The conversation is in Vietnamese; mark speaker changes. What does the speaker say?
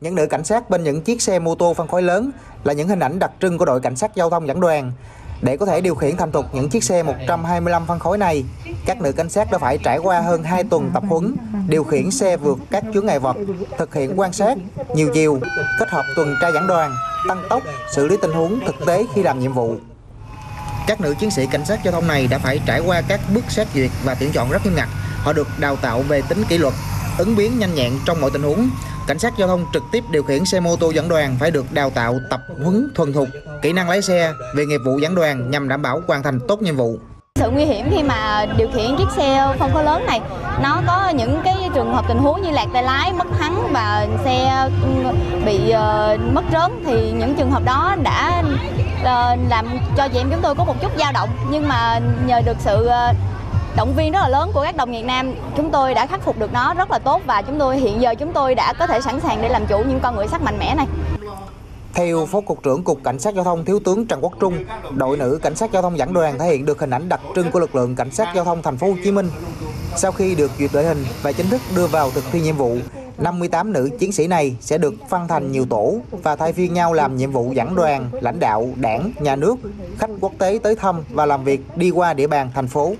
Speaker 1: Những nữ cảnh sát bên những chiếc xe mô tô phân khối lớn là những hình ảnh đặc trưng của đội cảnh sát giao thông dẫn đoàn. Để có thể điều khiển thành thục những chiếc xe 125 phân khối này, các nữ cảnh sát đã phải trải qua hơn 2 tuần tập huấn, điều khiển xe vượt các chướng ngại vật, thực hiện quan sát, nhiều chiều, kết hợp tuần tra dẫn đoàn, tăng tốc, xử lý tình huống thực tế khi làm nhiệm vụ. Các nữ chiến sĩ cảnh sát giao thông này đã phải trải qua các bước xét duyệt và tuyển chọn rất nghiêm ngặt. Họ được đào tạo về tính kỷ luật, ứng biến nhanh nhẹn trong mọi tình huống. Cảnh sát giao thông trực tiếp điều khiển xe mô tô dẫn đoàn phải được đào tạo tập huấn thuần thục, kỹ năng lái xe về nghiệp vụ dẫn đoàn nhằm đảm bảo hoàn thành tốt nhiệm vụ.
Speaker 2: Sự nguy hiểm khi mà điều khiển chiếc xe phân khối lớn này nó có những cái trường hợp tình huống như lạc tay lái, mất thắng và xe ừ, bị uh, mất trớn thì những trường hợp đó đã uh, làm cho chị em chúng tôi có một chút dao động nhưng mà nhờ được sự uh, động viên rất là lớn của các đồng nghiệp nam chúng tôi đã khắc phục được nó rất là tốt và chúng tôi hiện giờ chúng tôi đã có thể sẵn sàng để làm chủ những con người sắt mạnh mẽ này
Speaker 1: theo Phó Cục trưởng Cục Cảnh sát Giao thông Thiếu tướng Trần Quốc Trung, đội nữ Cảnh sát Giao thông dẫn đoàn thể hiện được hình ảnh đặc trưng của lực lượng Cảnh sát Giao thông Thành phố Hồ Chí Minh. Sau khi được duyệt đội hình và chính thức đưa vào thực thi nhiệm vụ, 58 nữ chiến sĩ này sẽ được phân thành nhiều tổ và thay phiên nhau làm nhiệm vụ dẫn đoàn, lãnh đạo, đảng, nhà nước, khách quốc tế tới thăm và làm việc đi qua địa bàn thành phố.